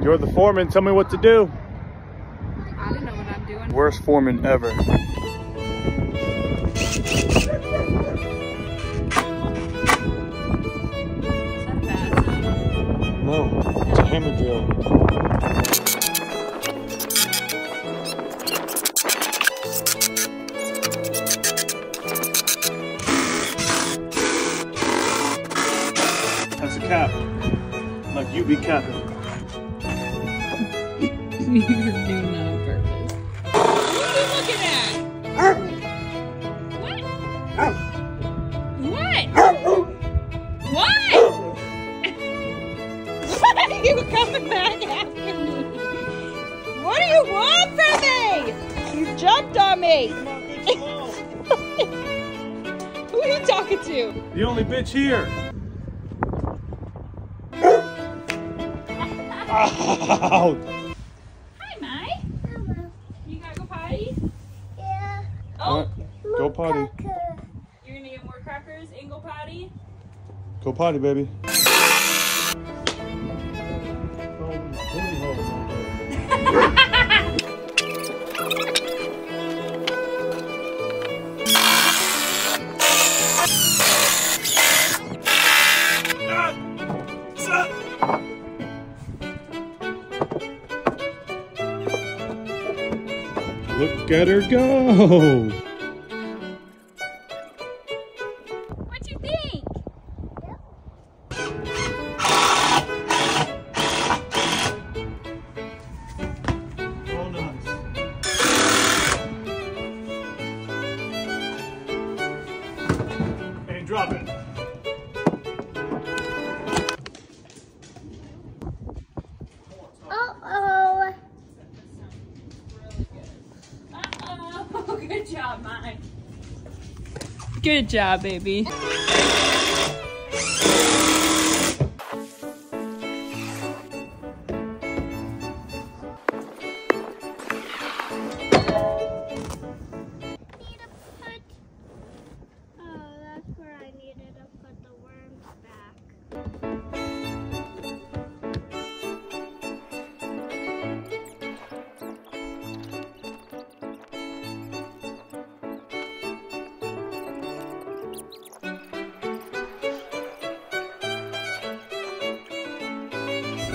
You're the foreman. Tell me what to do. I don't know what I'm doing. Worst foreman ever. Is that a bad sound? No, it's a hammer drill. That's a cap. Like you be capping. You're doing that on purpose. What are you looking at? What? What? What? What are you coming back after me? What do you want from me? You jumped on me. Who are you talking to? The only bitch here. Ow! Hi, Mai. You gotta go potty? Yeah. Oh, Go potty. you're gonna get more crackers and go potty? Go potty, baby. Look at her go! Drop it. Uh-oh. Uh-oh. Good job, Mai. Good job, baby.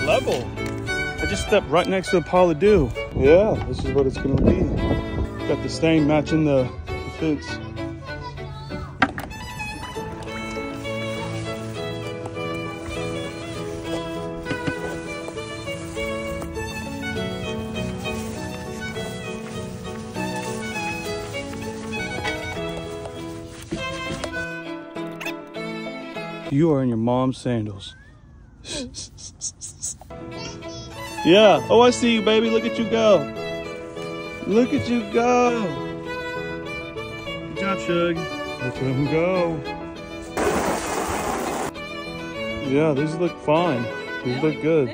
Level. I just stepped right next to a pile of dew. Yeah, this is what it's gonna be. Got the stain matching the, the fence. You are in your mom's sandals. Yeah. Oh, I see you, baby. Look at you go. Look at you go. Good job, Shug. Look at him go. Yeah, these look fine. These look good.